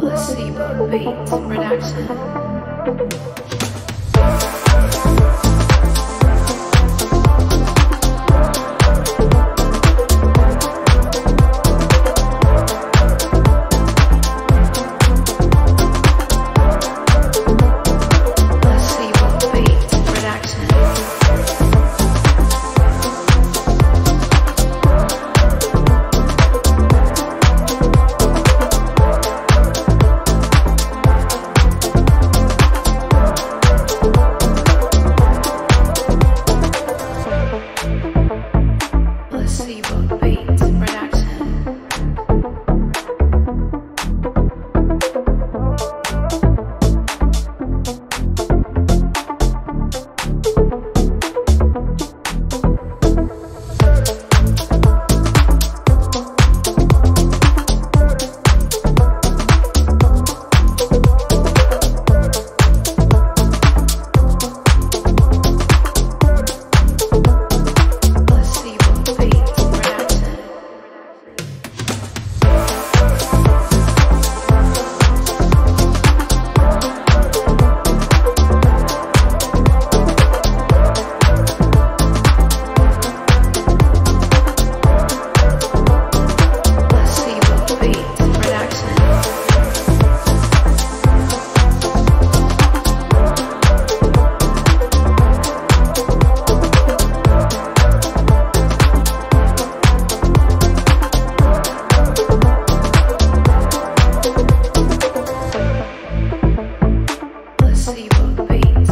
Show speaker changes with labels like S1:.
S1: Placebo Beats Production. beat.